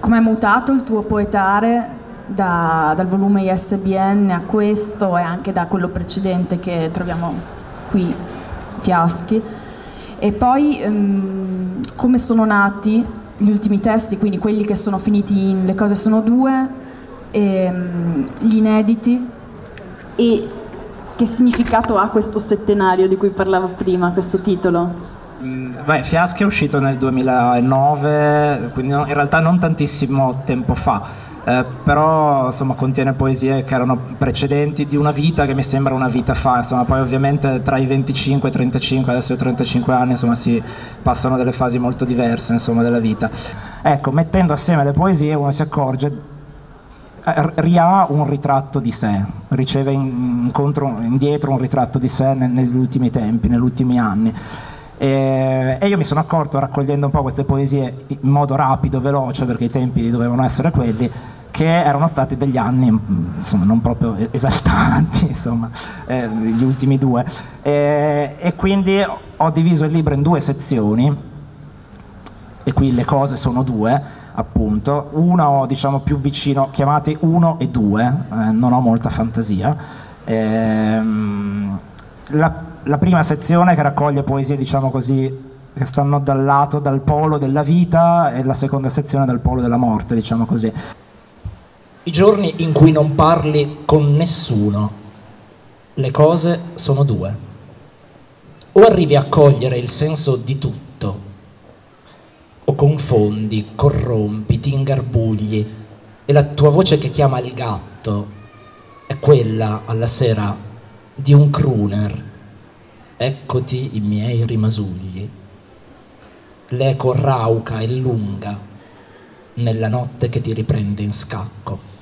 come è mutato il tuo poetare da, dal volume ISBN a questo e anche da quello precedente che troviamo qui, Fiaschi. E poi um, come sono nati gli ultimi testi, quindi quelli che sono finiti in Le cose sono due, e, um, gli inediti e che significato ha questo settenario di cui parlavo prima, questo titolo? Mm, beh, Fiaschi è uscito nel 2009, quindi in realtà non tantissimo tempo fa, eh, però insomma contiene poesie che erano precedenti di una vita che mi sembra una vita fa, insomma poi ovviamente tra i 25 e i 35, adesso ho 35 anni, insomma si passano delle fasi molto diverse insomma, della vita. Ecco, mettendo assieme le poesie uno si accorge eh, ria un ritratto di sé, riceve incontro, indietro un ritratto di sé negli ultimi tempi, negli ultimi anni. E, e, io mi sono accorto, raccogliendo un po' queste poesie in modo rapido, veloce, perché i tempi dovevano essere quelli, che erano stati degli anni insomma, non proprio esaltanti, insomma, eh, gli ultimi due. E, e quindi ho diviso il libro in due sezioni, e qui le cose sono due appunto, uno diciamo più vicino, chiamati 1 e 2, eh, non ho molta fantasia. Ehm, la, la, prima sezione che raccoglie poesie, diciamo così, che stanno dal lato, dal polo della vita e la seconda sezione dal polo della morte, diciamo così. I giorni in cui non parli con nessuno, le cose sono due. O arrivi a cogliere il senso di tutto, o confondi, corrompi, ti ingarbugli e la tua voce che chiama il gatto è quella alla sera di un crooner. Eccoti i miei rimasugli. L'eco rauca e lunga nella notte che ti riprende in scacco.